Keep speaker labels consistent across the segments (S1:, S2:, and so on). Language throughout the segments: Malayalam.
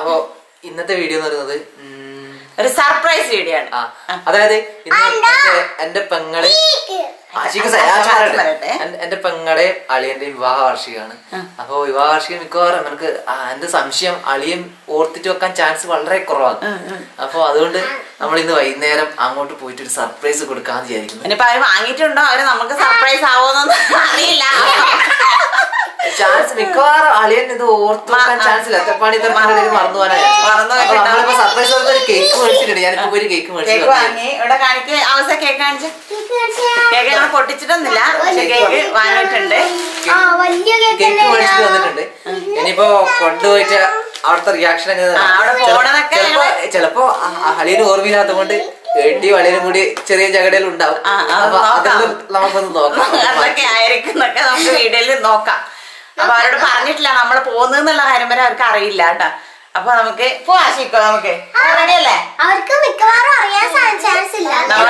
S1: അപ്പൊ ഇന്നത്തെ വീഡിയോ എന്ന് പറയുന്നത്
S2: ഒരു സർപ്രൈസ് വീഡിയോ ആണ്.
S1: അതായത് ഇന്ന് എന്റെ- പെങ്ങളെ. എന്റെ പെങ്ങളുടെയും അളിയന്റെയും വിവാഹ വാർഷികമാണ് അപ്പൊ വിവാഹ വാർഷികം മിക്കവാറും നമുക്ക് എന്റെ സംശയം അളിയൻ ഓർത്തിട്ട് വെക്കാൻ ചാൻസ് വളരെ കുറവാണ്. അപ്പൊ അതുകൊണ്ട് നമ്മൾ ഇന്ന് വൈകുന്നേരം അങ്ങോട്ട് പോയിട്ട് ഒരു സർപ്രൈസ് കൊടുക്കാന്ന് വിചാരിക്കുന്നു.
S2: ഇനിയിപ്പോ അവർ വാങ്ങിയിട്ടുണ്ടോ? അവർ നമുക്ക് സർപ്രൈസ് ആവോന്നൊന്നും അറിയില്ല.
S1: ചാൻസ് മിക്കവാറും അളിയൻ ഇത് ഓർത്ത് ചാൻസ് ഇല്ല എത്തപ്പാടി മറന്നു
S2: മറന്നു
S1: സർപ്രൈസ് ഒരു കേക്ക് മേടിച്ചിട്ടുണ്ട്. ഞാനിപ്പോ ഒരു കേക്ക്
S2: കേക്ക്
S1: മേടിച്ചിട്ടുണ്ട്
S2: വാങ്ങി. ഇവിടെ കാണിക്ക്. അവസ്ഥ കേക്ക് കാണിച്ച. കേക്ക് നമ്മൾ പൊട്ടിച്ചിട്ടൊന്നുമില്ല. പക്ഷെ കേക്ക് വാങ്ങിയിട്ടുണ്ട്.
S3: ആ വലിയ കേക്ക്
S1: കേക്ക് മേടിച്ചിട്ട് വന്നിട്ടുണ്ട്. ഇനിയിപ്പോ കൊണ്ടുപോയിട്ട് അവിടുത്തെ റിയാക്ഷൻ ചിലപ്പോ അളിയന് ഓർമ്മയില്ലാത്ത കൊണ്ട് ഏട്ടിയും വളരെ കൂടി ചെറിയ ജഗടയിൽ ഉണ്ടാവും. നമുക്കൊന്ന് നോക്കാം.
S2: അതൊക്കെ ആയിരിക്കും നമുക്ക് വീഡിയോയിൽ നോക്കാം. അപ്പൊ അവരോട് പറഞ്ഞിട്ടില്ല നമ്മൾ പോകുന്നുള്ള കാര്യം വരെ അവർക്ക് അറിയില്ല കേട്ടോ. അപ്പൊ നമുക്ക് പോവാശിക്കോ നമുക്ക്.
S3: അവർക്ക് മിക്കവാറും അറിയാൻ ചാൻസ് ഇല്ല. നമ്മൾ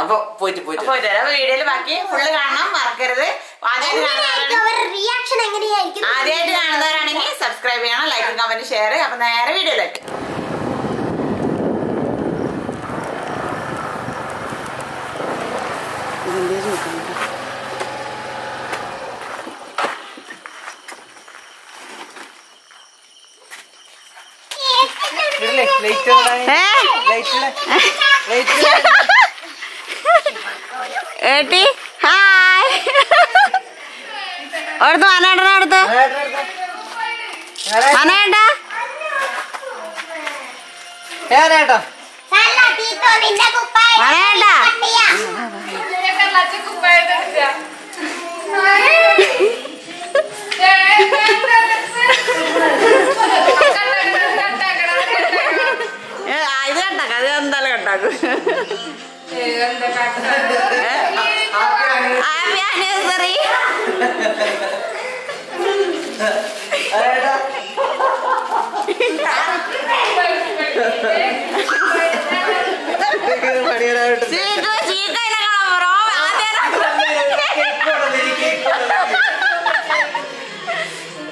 S1: അപ്പൊ പോയിട്ട് പോയിട്ട്.
S2: പോയിട്ട് വരാം വീഡിയോയിൽ ബാക്കി ഫുള്ള് കാണണം മറക്കരുത്.
S3: റിയാക്ഷൻ എങ്ങനെയായിരിക്കും
S2: ആദ്യമായിട്ട് കാണുന്നവരാണെങ്കിൽ സബ്സ്ക്രൈബ് ചെയ്യണം ലൈക്ക് കമന്റ് ഷെയർ അപ്പൊ നേരെ വീഡിയോയിലേക്ക്. അവിടുത്തെ അടുത്ത്
S1: ഏനേട്ടോ
S3: കുപ്പായം
S2: മനേട്ട?
S3: പട്ടിയാ.
S2: ഇത് കണ്ടാക്ക അത് എന്തായാലും കണ്ടാക്കും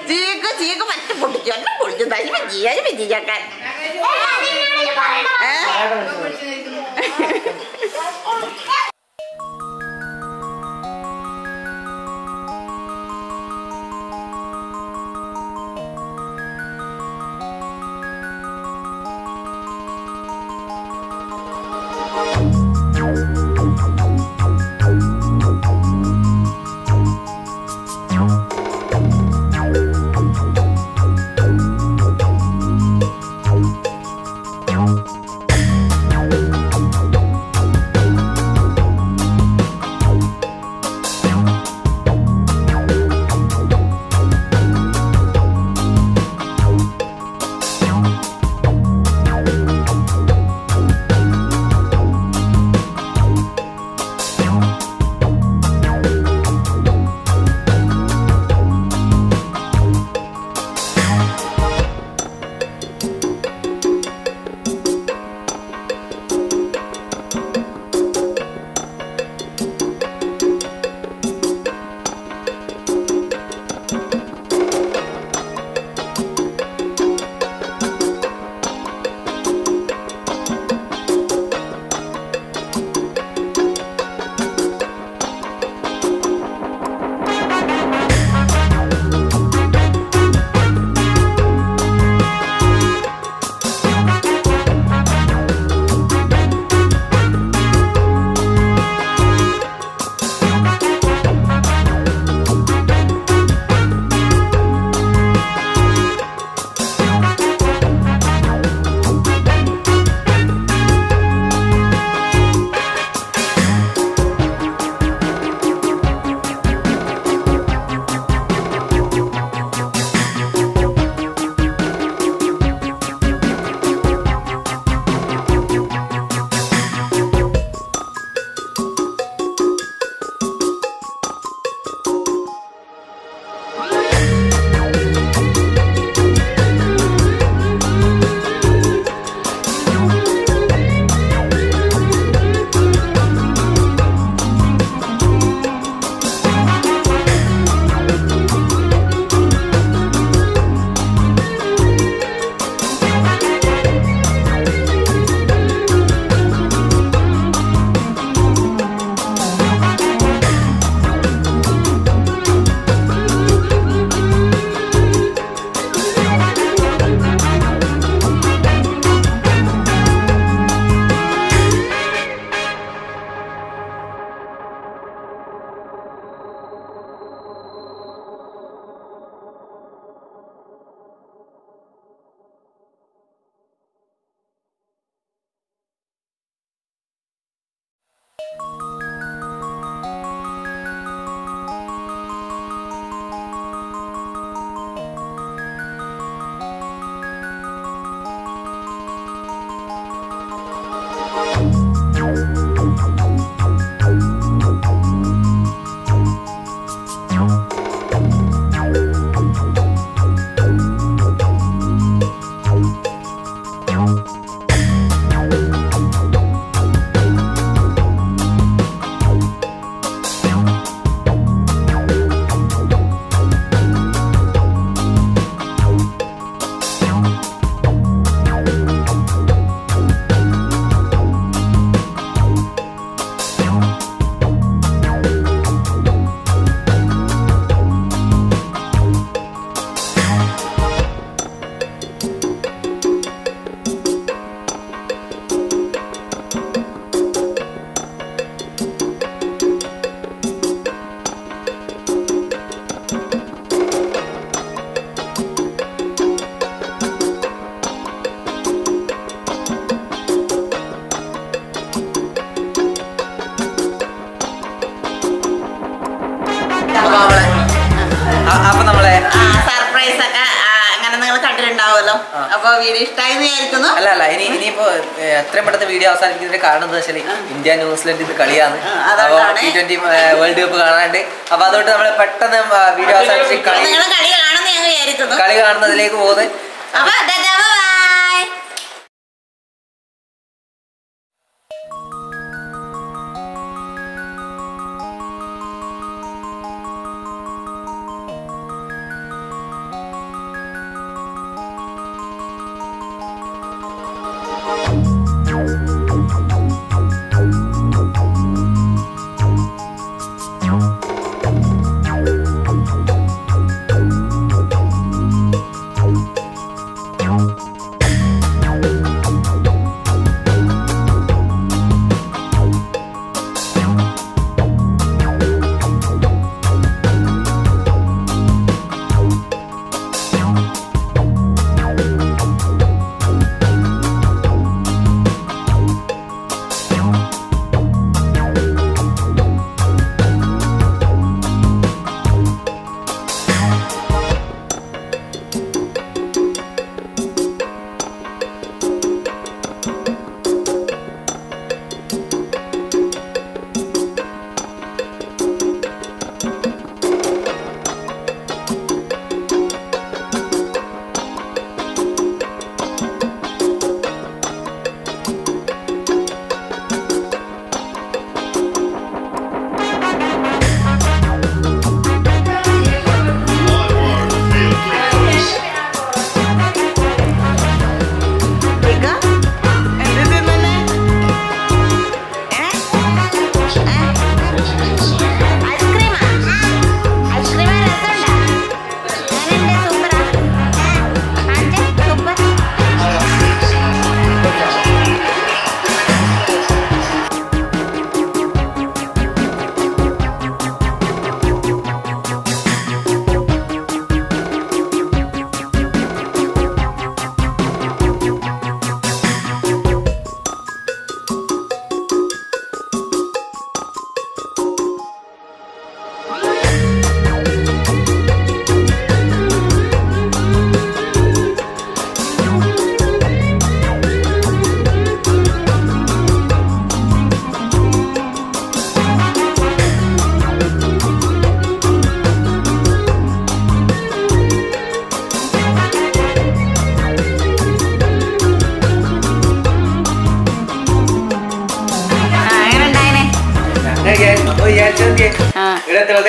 S2: ചീക്കു ചീക്കു പറ്റ പൊട്ടിച്ചു എന്നെ പൊളിച്ചു തനി പറ്റി അത് പറ്റി ചാക്കാൻ.
S3: ഏ,
S2: ഉണ്ടാവുമല്ലോ അപ്പൊ വീഡിയോ ഇഷ്ടമായി വിചാരിക്കുന്നു.
S1: അല്ല അല്ല ഇനി ഇനിയിപ്പോ എത്രയും പെട്ടെന്ന് വീഡിയോ അവസാനിപ്പിക്കുന്നതിന്റെ കാരണം എന്താ വെച്ചാൽ ഇന്ത്യ ന്യൂസിലൻഡ് ഇത് കളിയാണ്. അപ്പൊ ടി ട്വന്റി വേൾഡ് കപ്പ് കാണാണ്ട്. അപ്പൊ അതുകൊണ്ട് നമ്മൾ പെട്ടെന്ന് വീഡിയോ അവസാനിപ്പിച്ച്
S2: വിചാരിക്കുന്നു.
S1: കളി കാണുന്നതിലേക്ക് പോകുന്നത്.
S2: അപ്പൊ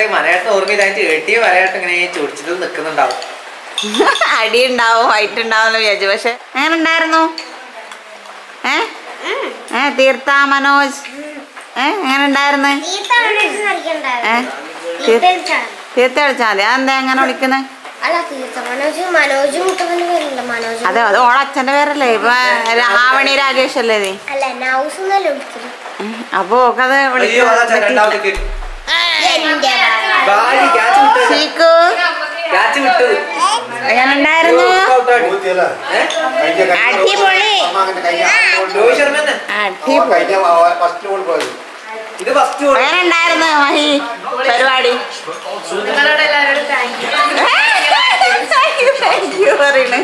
S1: എത്തുമ്പോഴത്തേക്ക് മലയാട്ടം ഓർമ്മയില്ലായിട്ട് എട്ടി മലയാട്ടം ഇങ്ങനെ ചൊടിച്ചിട്ട് നിൽക്കുന്നുണ്ടാവും.
S2: അടി ഉണ്ടാവും ഫൈറ്റ് ഉണ്ടാവും വിചാരിച്ചു. പക്ഷെ എങ്ങനെ ഉണ്ടായിരുന്നു ഏ? ഏ തീർത്ഥ മനോജ്? ഏ എങ്ങനെ ഉണ്ടായിരുന്നു ഏ? തീർത്ഥ കളിച്ചാൽ മതി. അതെന്താ എങ്ങനെ വിളിക്കുന്നത്
S3: അല്ല തീർത്ഥ മനോജ് മനോജ് മുട്ടവന്റെ മനോജ്
S2: അതെ അത് ഓളെ അച്ഛന്റെ പേരല്ലേ? ഇപ്പൊ രാവണി രാജേഷ് അല്ലേ നീ അപ്പൊ
S1: അത്
S2: വിളിക്കും. എങ്ങനുണ്ടായിരുന്നു അടിപൊളി. അടിപൊളി.
S1: എങ്ങനുണ്ടായിരുന്നു മഹി?
S2: പരിപാടി? താങ്ക് യു പറയണേ.